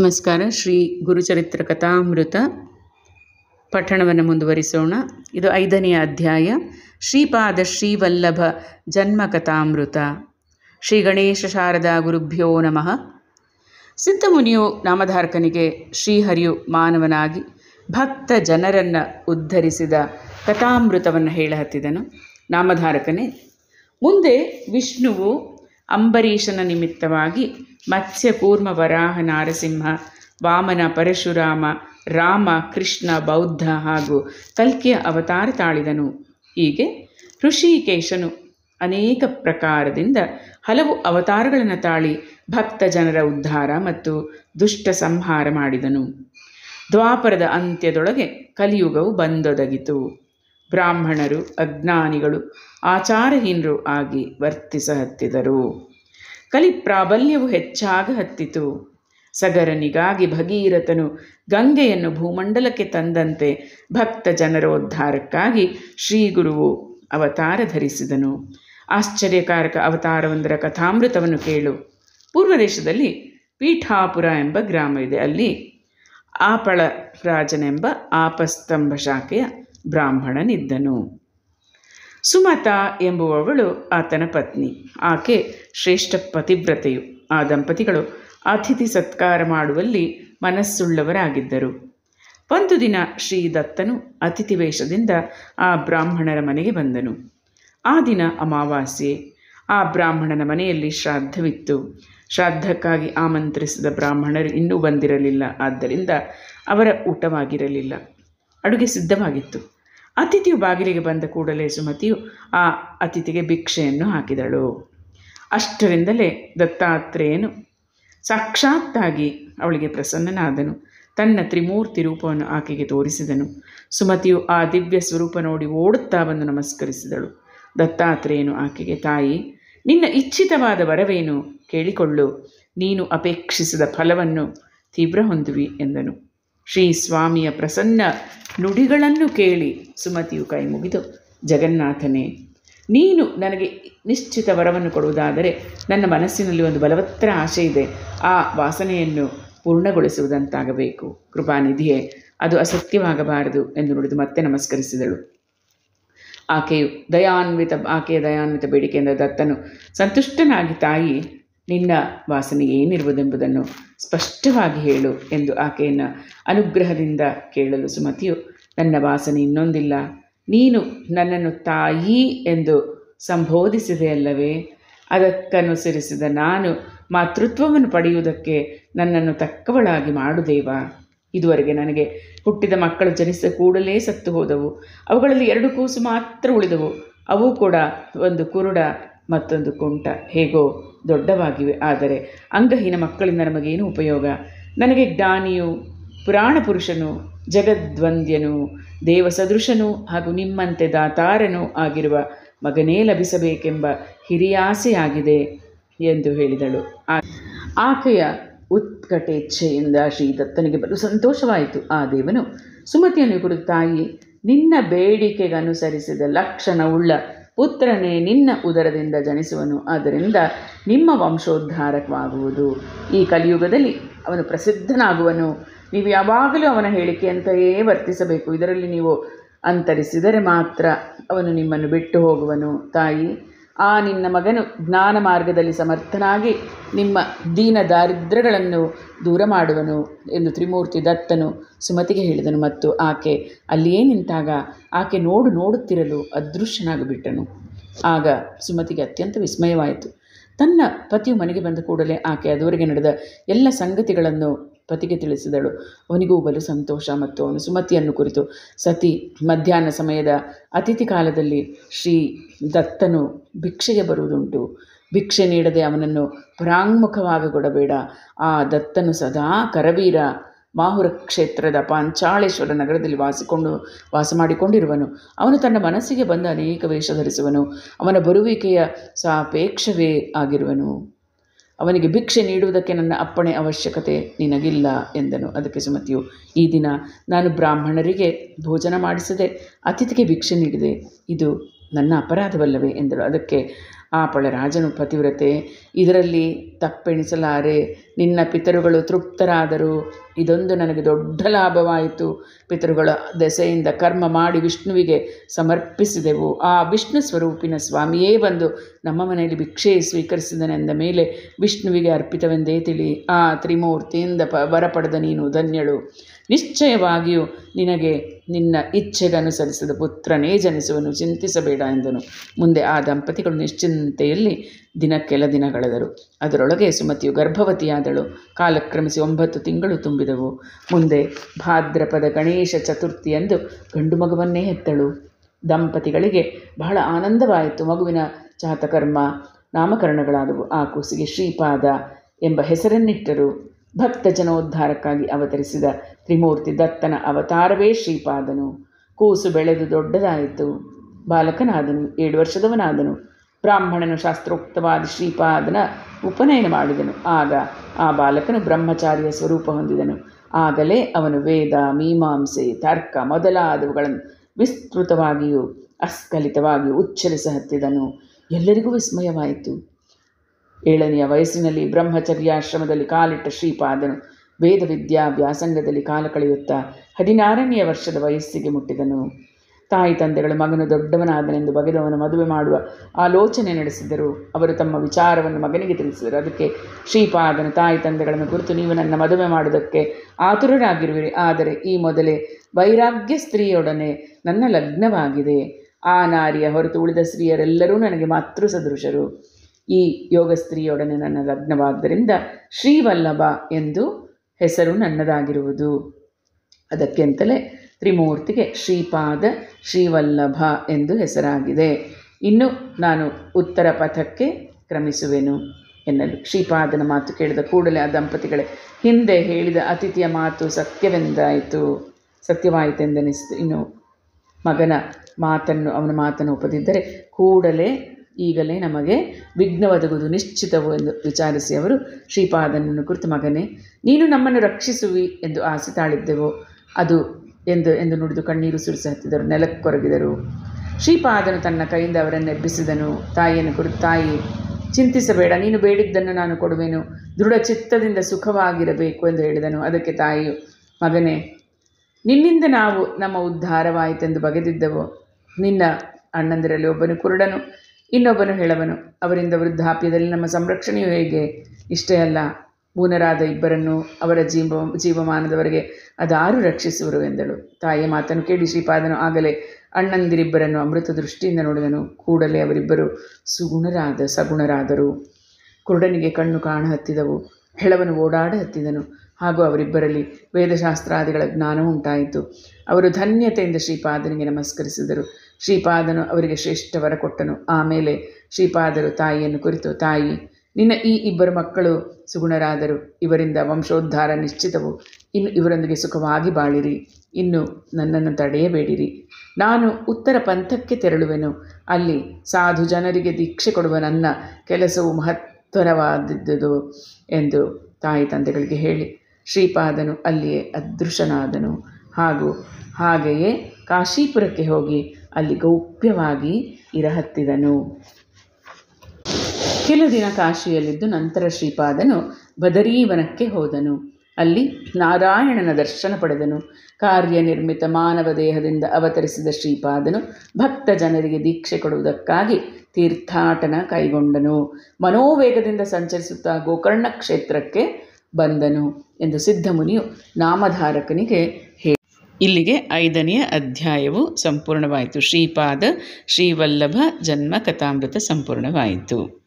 ನಮಸ್ಕಾರ. ಶ್ರೀ ಗುರುಚರಿತ್ರ ಕಥಾಮೃತ ಪಠಣವನ್ನು ಮುಂದುವರಿಸೋಣ. ಇದು ಐದನೆಯ ಅಧ್ಯಾಯ. ಶ್ರೀಪಾದ ಶ್ರೀವಲ್ಲಭ ಜನ್ಮ ಕಥಾಮೃತ. ಶ್ರೀ ಗಣೇಶ ಶಾರದಾ ಗುರುಭ್ಯೋ ನಮಃ. ಸಿದ್ಧಮುನಿಯು ನಾಮಧಾರಕನಿಗೆ ಶ್ರೀಹರಿಯು ಮಾನವನಾಗಿ ಭಕ್ತ ಜನರನ್ನು ಉದ್ಧರಿಸಿದ ಕಥಾಮೃತವನ್ನು ಹೇಳಹತ್ತಿದನು. ನಾಮಧಾರಕನೇ, ಮುಂದೆ ವಿಷ್ಣುವು ಅಂಬರೀಷನ ನಿಮಿತ್ತವಾಗಿ ಮತ್ಸ್ಯ ಕೂರ್ಮ ವರಾಹ ನಾರಸಿಂಹ, ವಾಮನ ಪರಶುರಾಮ, ರಾಮ, ಕೃಷ್ಣ, ಬೌದ್ಧ ಹಾಗೂ ಕಲ್ಕಿಯ ಅವತಾರ ತಾಳಿದನು. ಹೀಗೆ ಋಷಿಕೇಶನು ಅನೇಕ ಪ್ರಕಾರದಿಂದ ಹಲವು ಅವತಾರಗಳನ್ನು ತಾಳಿ ಭಕ್ತ ಜನರ ಉದ್ಧಾರ ಮತ್ತು ದುಷ್ಟ ಸಂಹಾರ ಮಾಡಿದನು. ದ್ವಾಪರದ ಅಂತ್ಯದೊಳಗೆ ಕಲಿಯುಗವು ಬಂದೊದಗಿತು. ಬ್ರಾಹ್ಮಣರು, ಅಜ್ಞಾನಿಗಳು, ಆಚಾರಹೀನರು ಆಗಿ ವರ್ತಿಸಹತ್ತಿದರು. ಕಲಿ ಪ್ರಾಬಲ್ಯವು ಹೆಚ್ಚಾಗ ಹತ್ತಿತು. ಸಗರನಿಗಾಗಿ ಭಗೀರಥನು ಗಂಗೆಯನ್ನು ಭೂಮಂಡಲಕ್ಕೆ ತಂದಂತೆ ಭಕ್ತ ಜನರೋದ್ಧಾರಕ್ಕಾಗಿ ಶ್ರೀಗುರುವು ಅವತಾರ ಧರಿಸಿದನು. ಆಶ್ಚರ್ಯಕಾರಕ ಅವತಾರವೊಂದರ ಕಥಾಮೃತವನ್ನು ಕೇಳು. ಪೂರ್ವ ದೇಶದಲ್ಲಿ ಪೀಠಾಪುರ ಎಂಬ ಗ್ರಾಮ ಇದೆ. ಅಲ್ಲಿ ಆಪಳ ರಾಜನೆಂಬ ಆಪಸ್ತಂಭ ಶಾಖೆಯ ಬ್ರಾಹ್ಮಣನಿದ್ದನು. ಸುಮತ ಎಂಬುವವಳು ಆತನ ಪತ್ನಿ. ಆಕೆ ಶ್ರೇಷ್ಠ ಪತಿವ್ರತೆಯು. ಆ ದಂಪತಿಗಳು ಅತಿಥಿ ಸತ್ಕಾರ ಮಾಡುವಲ್ಲಿ ಮನಸ್ಸುಳ್ಳವರಾಗಿದ್ದರು. ಒಂದು ದಿನ ಶ್ರೀ ದತ್ತನು ಅತಿಥಿ ವೇಷದಿಂದ ಆ ಬ್ರಾಹ್ಮಣರ ಮನೆಗೆ ಬಂದನು. ಆ ದಿನ ಅಮಾವಾಸ್ಯೆ. ಆ ಬ್ರಾಹ್ಮಣನ ಮನೆಯಲ್ಲಿ ಶ್ರಾದ್ದವಿತ್ತು. ಶ್ರಾದ್ದಕ್ಕಾಗಿ ಆಮಂತ್ರಿಸಿದ ಬ್ರಾಹ್ಮಣರು ಇನ್ನೂ ಬಂದಿರಲಿಲ್ಲ, ಆದ್ದರಿಂದ ಅವರ ಊಟವಾಗಿರಲಿಲ್ಲ. ಅಡುಗೆ ಸಿದ್ಧವಾಗಿತ್ತು. ಅತಿಥಿಯು ಬಾಗಿಲಿಗೆ ಬಂದ ಕೂಡಲೇ ಸುಮತಿಯು ಆ ಅತಿಥಿಗೆ ಭಿಕ್ಷೆಯನ್ನು ಹಾಕಿದಳು. ಅಷ್ಟರಿಂದಲೇ ದತ್ತಾತ್ರೇಯನು ಸಾಕ್ಷಾತ್ತಾಗಿ ಅವಳಿಗೆ ಪ್ರಸನ್ನನಾದನು. ತನ್ನ ತ್ರಿಮೂರ್ತಿ ರೂಪವನ್ನು ಆಕೆಗೆ ತೋರಿಸಿದನು. ಸುಮತಿಯು ಆ ದಿವ್ಯ ಸ್ವರೂಪ ನೋಡಿ ಓಡುತ್ತಾ ಬಂದು ನಮಸ್ಕರಿಸಿದಳು. ದತ್ತಾತ್ರೇಯನು ಆಕೆಗೆ, ತಾಯಿ, ನಿನ್ನ ಇಚ್ಛಿತವಾದ ವರವೇನು ಕೇಳಿಕೊಳ್ಳು. ನೀನು ಅಪೇಕ್ಷಿಸಿದ ಫಲವನ್ನು ತೀವ್ರ ಹೊಂದುವಿ ಎಂದನು. ಶ್ರೀ ಸ್ವಾಮಿಯ ಪ್ರಸನ್ನ ನುಡಿಗಳನ್ನು ಕೇಳಿ ಸುಮತಿಯು ಕೈ ಮುಗಿದು, ಜಗನ್ನಾಥನೇ, ನೀನು ನನಗೆ ನಿಶ್ಚಿತ ವರವನ್ನು ಕೊಡುವುದಾದರೆ ನನ್ನ ಮನಸ್ಸಿನಲ್ಲಿ ಒಂದು ಬಲವತ್ತರ ಆಶೆ ಇದೆ. ಆ ವಾಸನೆಯನ್ನು ಪೂರ್ಣಗೊಳಿಸುವುದಂತಾಗಬೇಕು. ಕೃಪಾನಿಧಿಯೇ ಅದು ಅಸತ್ಯವಾಗಬಾರದು ಎಂದು ನುಡಿದು ಮತ್ತೆ ನಮಸ್ಕರಿಸಿದಳು. ಆಕೆಯು ದಯಾನ್ವಿತ, ಆಕೆಯ ದಯಾನ್ವಿತ ಬೇಡಿಕೆಯಿಂದ ದತ್ತನು. ಸಂತುಷ್ಟನಾಗಿ ತಾಯಿ ನಿನ್ನ ವಾಸನೆ ಏನಿರುವುದೆಂಬುದನ್ನು ಸ್ಪಷ್ಟವಾಗಿ ಹೇಳು ಎಂದು ಆಕೆಯನ್ನು ಅನುಗ್ರಹದಿಂದ ಕೇಳಲು ಸುಮತಿಯು, ನನ್ನ ವಾಸನೆ ಇನ್ನೊಂದಿಲ್ಲ. ನೀನು ನನ್ನನ್ನು ತಾಯಿ ಎಂದು ಸಂಬೋಧಿಸಿದೆಯಲ್ಲವೇ? ಅದಕ್ಕನುಸರಿಸಿದ ನಾನು ಮಾತೃತ್ವವನ್ನು ಪಡೆಯುವುದಕ್ಕೆ ನನ್ನನ್ನು ತಕ್ಕವಳಾಗಿ ಮಾಡುದೇವಾ? ಇದುವರೆಗೆ ನನಗೆ ಹುಟ್ಟಿದ ಮಕ್ಕಳು ಜನಿಸಿದ ಕೂಡಲೇ ಸತ್ತು ಹೋದವು. ಅವುಗಳಲ್ಲಿ ಎರಡು ಕೂಸು ಮಾತ್ರ ಉಳಿದವು. ಅವು ಕೂಡ ಒಂದು ಕುರುಡ ಮತ್ತೊಂದು ಕುಂಟ. ಹೇಗೋ, ದೊಡ್ಡವಾಗಿವೆ. ಆದರೆ ಅಂಗಹೀನ ಮಕ್ಕಳಿಂದ ನಮಗೇನು ಉಪಯೋಗ? ನನಗೆ ಜ್ಞಾನಿಯು, ಪುರಾಣ ಪುರುಷನು, ಜಗದ್ವಂದ್ಯನು ದೇವ ಸದೃಶನೂ ಹಾಗೂ ನಿಮ್ಮಂತೆ ದಾತಾರನು ಆಗಿರುವ ಮಗನೇ ಲಭಿಸಬೇಕೆಂಬ ಹಿರಿಯಾಸೆಯಾಗಿದೆ ಎಂದು ಹೇಳಿದಳು. ಆಕೆಯ ಉತ್ಕಟೇಚ್ಛೆಯಿಂದ ಶ್ರೀ ದತ್ತನಿಗೆ ಬಲು ಸಂತೋಷವಾಯಿತು. ಆ ದೇವನು, ಸುಮತಿಯನ್ನು ಕುರಿತು ತಾಯಿ ನಿನ್ನ ಬೇಡಿಕೆಗನುಸರಿಸಿದ ಲಕ್ಷಣವುಳ್ಳ ಪುತ್ರನೇ ನಿನ್ನ ಉದರದಿಂದ ಜನಿಸುವನು. ಆದ್ದರಿಂದ ನಿಮ್ಮ ವಂಶೋದ್ಧಾರಕವಾಗುವುದು. ಈ ಕಲಿಯುಗದಲ್ಲಿ ಅವನು ಪ್ರಸಿದ್ಧನಾಗುವನು. ನೀವು ಯಾವಾಗಲೂ ಅವನ ಹೇಳಿಕೆಯಂತೆಯೇ ವರ್ತಿಸಬೇಕು. ಇದರಲ್ಲಿ ನೀವು ಅಂತರಿಸಿದರೆ ಮಾತ್ರ ಅವನು ನಿಮ್ಮನ್ನು ಬಿಟ್ಟು ಹೋಗುವನು. ತಾಯಿ ಆ ನಿನ್ನ ಮಗನು ಜ್ಞಾನ ಮಾರ್ಗದಲ್ಲಿ ಸಮರ್ಥನಾಗಿ ನಿಮ್ಮ ದೀನ ದಾರಿದ್ರ್ಯಗಳನ್ನು ದೂರ ಮಾಡುವನು ಎಂದು ತ್ರಿಮೂರ್ತಿ ದತ್ತನು ಸುಮತಿಗೆ ಹೇಳಿದನು. ಮತ್ತು ಆಕೆ ಅಲ್ಲಿಯೇ ನಿಂತಾಗ ಆಕೆ ನೋಡು ನೋಡುತ್ತಿರಲು ಅದೃಶ್ಯನಾಗಿಬಿಟ್ಟನು. ಆಗ ಸುಮತಿಗೆ ಅತ್ಯಂತ ವಿಸ್ಮಯವಾಯಿತು. ತನ್ನ ಪತಿಯು ಮನೆಗೆ ಬಂದ ಕೂಡಲೇ ಆಕೆ ಅದುವರೆಗೆ ನಡೆದ ಎಲ್ಲ ಸಂಗತಿಗಳನ್ನು ಪತಿಗೆ ತಿಳಿಸಿದಳು. ಅವನಿಗೂ ಬಲು ಸಂತೋಷ ಮತ್ತು ಅವನು ಸುಮತಿಯನ್ನು ಕುರಿತು, ಸತಿ, ಮಧ್ಯಾಹ್ನ ಸಮಯದ ಅತಿಥಿ ಕಾಲದಲ್ಲಿ ಶ್ರೀ ದತ್ತನು ಭಿಕ್ಷೆಗೆ ಬರುವುದುಂಟು. ಭಿಕ್ಷೆ ನೀಡದೆ ಅವನನ್ನು ಪರಾಂಗುಖವಾಗಿಕೊಡಬೇಡ ಆ ದತ್ತನು ಸದಾ ಕರವೀರ ಮಾಹುರ ಕ್ಷೇತ್ರದ ಪಾಂಚಾಳೇಶ್ವರ ನಗರದಲ್ಲಿ ವಾಸಿಕೊಂಡು ವಾಸ ಮಾಡಿಕೊಂಡಿರುವನು ಅವನು ತನ್ನ ಮನಸ್ಸಿಗೆ ಬಂದ ಅನೇಕ ವೇಷ ಧರಿಸುವನು. ಅವನ ಬರುವಿಕೆಯ ಸಾಪೇಕ್ಷವೇ ಆಗಿರುವನು. ಅವನಿಗೆ ಭಿಕ್ಷೆ ನೀಡುವುದಕ್ಕೆ ನನ್ನ ಅಪ್ಪಣೆ ಅವಶ್ಯಕತೆ ನಿನಗಿಲ್ಲ ಎಂದನು. ಅದಕ್ಕೆ ಸುಮತಿಯು, ಈ ದಿನ ನಾನು ಬ್ರಾಹ್ಮಣರಿಗೆ ಭೋಜನ ಮಾಡಿಸದೆ ಅತಿಥಿಗೆ ಭಿಕ್ಷೆ ನೀಡಿದೆ. ಇದು ನನ್ನ ಅಪರಾಧವಲ್ಲವೇ ಎಂದಳು. ಅದಕ್ಕೆ ಆಪಳ ರಾಜನು ಪತಿವ್ರತೆ. ಇದರಲ್ಲಿ ತಪ್ಪೆಣಿಸಲಾರೆ. ನಿನ್ನ ಪಿತರುಗಳು ತೃಪ್ತರಾದರು. ಇದೊಂದು ನನಗೆ ದೊಡ್ಡ ಲಾಭವಾಯಿತು. ಪಿತೃಗಳ ದೆಸೆಯಿಂದ ಕರ್ಮ ಮಾಡಿ ವಿಷ್ಣುವಿಗೆ ಸಮರ್ಪಿಸಿದೆವು. ಆ ವಿಷ್ಣು ಸ್ವರೂಪಿನ ಸ್ವಾಮಿಯೇ ಬಂದು ನಮ್ಮ ಮನೆಯಲ್ಲಿ ಭಿಕ್ಷೆ ಸ್ವೀಕರಿಸಿದನೆಂದ ಮೇಲೆ ವಿಷ್ಣುವಿಗೆ ಅರ್ಪಿತವೆಂದೇ ತಿಳಿ. ಆ ತ್ರಿಮೂರ್ತಿಯಿಂದ ಪ ನೀನು ಧನ್ಯಳು. ನಿಶ್ಚಯವಾಗಿಯೂ ನಿನಗೆ ನಿನ್ನ ಇಚ್ಛೆಗನುಸರಿಸಿದ ಪುತ್ರನೇ ಜನಿಸುವನು, ಚಿಂತಿಸಬೇಡ ಎಂದನು. ಮುಂದೆ ಆ ದಂಪತಿಗಳು ನಿಶ್ಚಿಂತೆಯಲ್ಲಿ ದಿನ ಕೆಲ ದಿನಗಳೆದರು ಅದರೊಳಗೆ ಸುಮತಿಯು ಗರ್ಭವತಿಯಾದಳು. ಕಾಲಕ್ರಮಿಸಿ ಒಂಬತ್ತು ತಿಂಗಳು ತುಂಬಿದವು. ಮುಂದೆ ಭಾದ್ರಪದ ಗಣೇಶ ಚತುರ್ಥಿಯಂದು ಗಂಡು ಮಗುವನ್ನೇ ಹೆತ್ತಳು. ದಂಪತಿಗಳಿಗೆ ಬಹಳ ಆನಂದವಾಯಿತು. ಮಗುವಿನ ಜಾತಕರ್ಮ ನಾಮಕರಣಗಳಾದವು. ಆ ಕೂಸಿಗೆ ಶ್ರೀಪಾದ ಎಂಬ ಹೆಸರನ್ನಿಟ್ಟರು. ಭಕ್ತ ಜನೋದ್ಧಾರಕ್ಕಾಗಿ ಅವತರಿಸಿದ ತ್ರಿಮೂರ್ತಿ ದತ್ತನ ಅವತಾರವೇ ಶ್ರೀಪಾದನು. ಕೂಸು ಬೆಳೆದು ದೊಡ್ಡದಾಯಿತು. ಬಾಲಕನಾದನು, ಏಳು ವರ್ಷದವನಾದನು. ಬ್ರಾಹ್ಮಣನು ಶಾಸ್ತ್ರೋಕ್ತವಾದ ಶ್ರೀಪಾದನ ಉಪನಯನ ಮಾಡಿದನು. ಆಗ ಆ ಬಾಲಕನು ಬ್ರಹ್ಮಚಾರಿಯ ಸ್ವರೂಪ ಹೊಂದಿದನು. ಆಗಲೇ ಅವನು ವೇದ, ಮೀಮಾಂಸೆ, ತರ್ಕ ಮೊದಲಾದವುಗಳನ್ನು ವಿಸ್ತೃತವಾಗಿಯೂ ಅಸ್ಖಲಿತವಾಗಿಯೂ ಉಚ್ಚರಿಸ ಹತ್ತಿದನು ಎಲ್ಲರಿಗೂ ವಿಸ್ಮಯವಾಯಿತು. ಏಳನೆಯ ವಯಸ್ಸಿನಲ್ಲಿ ಬ್ರಹ್ಮಚರ್ಯಾಶ್ರಮದಲ್ಲಿ ಕಾಲಿಟ್ಟ ಶ್ರೀಪಾದನು ವೇದವಿದ್ಯಾ ವ್ಯಾಸಂಗದಲ್ಲಿ ಕಾಲ ಕಳೆಯುತ್ತಾ ಹದಿನಾರನೆಯ ವರ್ಷದ ವಯಸ್ಸಿಗೆ ಮುಟ್ಟಿದನು. ತಾಯಿ ತಂದೆಗಳು ಮಗನು ದೊಡ್ಡವನಾದನೆಂದು ಬಗೆದವನು ಮದುವೆ ಮಾಡುವ ಆಲೋಚನೆ ನಡೆಸಿದರು. ಅವರು ತಮ್ಮ ವಿಚಾರವನ್ನು ಮಗನಿಗೆ ತಿಳಿಸಿದರು. ಅದಕ್ಕೆ ಶ್ರೀಪಾದನು, ತಾಯಿ ತಂದೆಗಳನ್ನು ಕುರಿತು ನೀವು ನನ್ನ ಮದುವೆ ಮಾಡುವುದಕ್ಕೆ ಆತುರರಾಗಿರುವಿರಿ. ಆದರೆ ಈ ಮೊದಲೇ ವೈರಾಗ್ಯ ಸ್ತ್ರೀಯೊಡನೆ ನನ್ನ ಲಗ್ನವಾಗಿದೆ. ಆ ನಾರಿಯ ಹೊರತು ಉಳಿದ ಸ್ತ್ರೀಯರೆಲ್ಲರೂ ನನಗೆ ಮಾತೃ ಸದೃಶರು ಈ ಯೋಗ ಸ್ತ್ರೀಯೊಡನೆ ನನ್ನ ಲಗ್ನವಾದ್ದರಿಂದ ಶ್ರೀವಲ್ಲಭ ಎಂದು ಹೆಸರು ನನ್ನದಾಗಿರುವುದು. ಅದಕ್ಕೆಂತಲೇ ತ್ರಿಮೂರ್ತಿಗೆ ಶ್ರೀಪಾದ ಶ್ರೀವಲ್ಲಭ ಎಂದು ಹೆಸರಾಗಿದೆ. ಇನ್ನು ನಾನು ಉತ್ತರ ಪಥಕ್ಕೆ ಕ್ರಮಿಸುವೆನು ಎನ್ನಲು ಶ್ರೀಪಾದನ ಮಾತು ಕೇಳಿದ ಕೂಡಲೇ ಆ ದಂಪತಿಗಳೇ, ಹಿಂದೆ ಹೇಳಿದ ಅತಿಥಿಯ ಮಾತು ಸತ್ಯವೆಂದಾಯಿತು. ಸತ್ಯವಾಯಿತೆಂದೆನಿಸಿತು. ಇನ್ನು ಮಗನ ಮಾತನ್ನು, ಅವನ ಮಾತನ್ನು ಒಪ್ಪದಿದ್ದರೆ ಕೂಡಲೇ ಈಗಲೇ ನಮಗೆ ವಿಘ್ನ ಒದಗುವುದು ನಿಶ್ಚಿತವು ಎಂದು ವಿಚಾರಿಸಿ ಅವರು, ಶ್ರೀಪಾದನನ್ನು ಕುರಿತು, ಮಗನೇ, ನೀನು ನಮ್ಮನ್ನು ರಕ್ಷಿಸುವಿ ಎಂದು ಆಸೆ ತಾಳಿದ್ದೆವು. ಅದು ಎಂದು ಎಂದು ನುಡಿದು ಕಣ್ಣೀರು ಸುರಿಸಿ ಹತ್ತಿದರು ನೆಲಕ್ಕೊರಗಿದರು. ಶ್ರೀಪಾದನು ತನ್ನ ಕೈಯಿಂದ ಅವರನ್ನು ಎಬ್ಬಿಸಿದನು. ತಾಯಿಯನ್ನು ಕುರಿತು, ತಾಯಿ, ಚಿಂತಿಸಬೇಡ, ನೀನು ಬೇಡಿದ್ದನ್ನು ನಾನು ಕೊಡುವೆನು. ದೃಢ ಚಿತ್ತದಿಂದ ಸುಖವಾಗಿರಬೇಕು ಎಂದು ಹೇಳಿದನು. ಅದಕ್ಕೆ ತಾಯಿಯು, ಮಗನೇ, ನಿನ್ನಿಂದ ನಾವು ನಮ್ಮ ಉದ್ಧಾರವಾಯಿತೆಂದು ಬಗೆದಿದ್ದೆವು. ನಿನ್ನ ಅಣ್ಣಂದಿರಲ್ಲಿ ಒಬ್ಬನು ಕುರುಡನು. ಇನ್ನೊಬ್ಬನು ಹೇಳವನು, ಅವರಿಂದ ವೃದ್ಧಾಪ್ಯದಲ್ಲಿ ನಮ್ಮ ಸಂರಕ್ಷಣೆಯು ಹೇಗೆ? ಇಷ್ಟೇ ಅಲ್ಲ ಊನರಾದ ಇಬ್ಬರನ್ನು ಅವರ ಜೀವ, ಜೀವಮಾನದವರೆಗೆ ಅದಾರು ರಕ್ಷಿಸುವರು ಎಂದಳು. ತಾಯಿಯ ಮಾತನ್ನು ಕೇಳಿ ಶ್ರೀಪಾದನು ಆಗಲೇ ಅಣ್ಣಂದಿರಿಬ್ಬರನ್ನು ಅಮೃತ ದೃಷ್ಟಿಯಿಂದ ನೋಡಿದನು. ಕೂಡಲೇ ಅವರಿಬ್ಬರು ಸುಗುಣರಾದ, ಸಗುಣರಾದರು. ಕುರುಡನಿಗೆ ಕಣ್ಣು ಕಾಣ ಹತ್ತಿದವು. ಹೆಳವನು ಓಡಾಡ ಹತ್ತಿದನು. ಹಾಗೂ ಅವರಿಬ್ಬರಲ್ಲಿ ವೇದಶಾಸ್ತ್ರಾದಿಗಳ ಜ್ಞಾನ ಉಂಟಾಯಿತು. ಅವರು ಧನ್ಯತೆಯಿಂದ ಶ್ರೀಪಾದನಿಗೆ ನಮಸ್ಕರಿಸಿದರು. ಶ್ರೀಪಾದನು ಅವರಿಗೆ ಶ್ರೇಷ್ಠ ವರ ಕೊಟ್ಟನು. ಆಮೇಲೆ ಶ್ರೀಪಾದರು ತಾಯಿಯನ್ನು ಕುರಿತು, ತಾಯಿ, ನಿನ್ನ ಈ ಇಬ್ಬರು ಮಕ್ಕಳು ಸುಗುಣರಾದರು. ಇವರಿಂದ ವಂಶೋದ್ಧಾರ ನಿಶ್ಚಿತವು. ಇನ್ನು ಇವರೊಂದಿಗೆ ಸುಖವಾಗಿ ಬಾಳಿರಿ. ಇನ್ನು ನನ್ನನ್ನು ತಡೆಯಬೇಡಿರಿ. ನಾನು ಉತ್ತರ ಪಂಥಕ್ಕೆ ತೆರಳುವೆನು. ಅಲ್ಲಿ ಸಾಧು ಜನರಿಗೆ ದೀಕ್ಷೆ ಕೊಡುವ ನನ್ನ ಕೆಲಸವು ಮಹತ್ತರವಾದದ್ದು ಎಂದು ತಾಯಿ ತಂದೆಗಳಿಗೆ ಹೇಳಿ. ಶ್ರೀಪಾದನು ಅಲ್ಲಿಯೇ ಅದೃಶನಾದನು. ಹಾಗೂ ಹಾಗೆಯೇ ಕಾಶೀಪುರಕ್ಕೆ ಹೋಗಿ ಅಲ್ಲಿ ಗೌಪ್ಯವಾಗಿ ಇರಹತ್ತಿದನು. ಕೆಲ ದಿನ ಕಾಶಿಯಲ್ಲಿದ್ದು ನಂತರ ಶ್ರೀಪಾದನು ಬದರೀವನಕ್ಕೆ ಹೋದನು. ಅಲ್ಲಿ ನಾರಾಯಣನ ದರ್ಶನ ಪಡೆದನು. ಕಾರ್ಯನಿರ್ಮಿತ ಮಾನವ ದೇಹದಿಂದ ಅವತರಿಸಿದ ಶ್ರೀಪಾದನು ಭಕ್ತ ಜನರಿಗೆ ದೀಕ್ಷೆ ಕೊಡುವುದಕ್ಕಾಗಿ ತೀರ್ಥಾಟನ ಕೈಗೊಂಡನು. ಮನೋವೇಗದಿಂದ ಸಂಚರಿಸುತ್ತಾ ಗೋಕರ್ಣ ಕ್ಷೇತ್ರಕ್ಕೆ ಬಂದನು ಎಂದು ಸಿದ್ಧಮುನಿಯು ನಾಮಧಾರಕನಿಗೆ ಹೇಳಿ ಇಲ್ಲಿಗೆ ಐದನೆಯ ಅಧ್ಯಾಯವು ಸಂಪೂರ್ಣವಾಯಿತು. ಶ್ರೀಪಾದ ಶ್ರೀವಲ್ಲಭ ಜನ್ಮ ಕಥಾಮೃತ ಸಂಪೂರ್ಣವಾಯಿತು.